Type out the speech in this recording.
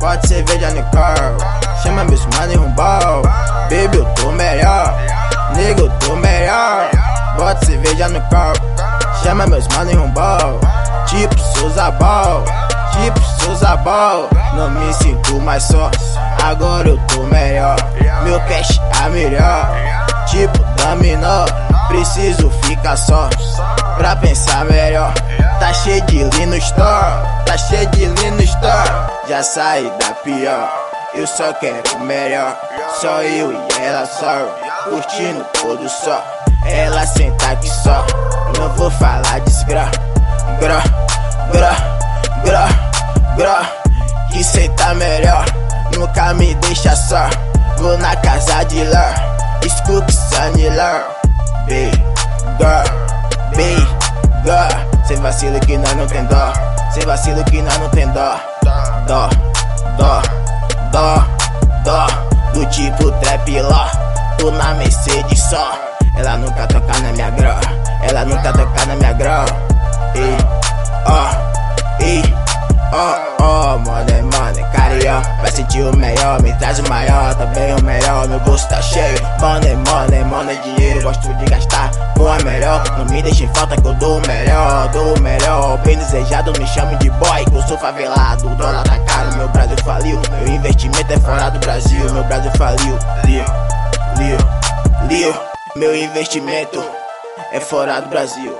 Bota cerveja no carro, chama meus mano rumbal. Baby, eu tô melhor, nego, eu tô melhor. Bota cerveja no carro, chama meus mano rumbal. Tipo Souza Ball, tipo Souza Ball. Não me sinto mais só, agora eu tô melhor. Meu cash é melhor, tipo dominó. Preciso ficar só, pra pensar melhor. Tá cheio de no store, tá cheio de no store. Já saí da pior, eu só quero melhor. Só eu e ela só, curtindo todo só. Ela senta aqui só, não vou falar desgra, gra, gra, gra, gra. Que senta melhor, nunca me deixa só. Vou na casa de lá, Scoop Sunny Big Cê vacila que nós não tem dó, cê vacila que nós não tem dó. Dó, dó, dó, dó. Do tipo trap lá, tô na Mercedes só. Ela nunca toca na minha gró, ela nunca toca na minha gró. Ei, ó, ei, ó, ó, mano, mano, carinho. Vai sentir o melhor, me traz o maior, também o melhor. Meu bolso tá cheio, money, money, money, dinheiro. Gosto de gastar com a melhor. Não me deixe em falta que eu dou o melhor. Bem desejado, me chame de boy, eu sou favelado. O dólar tá caro, meu Brasil faliu. Meu investimento é fora do Brasil, meu Brasil faliu. Lio, Lio, Lio. Meu investimento é fora do Brasil.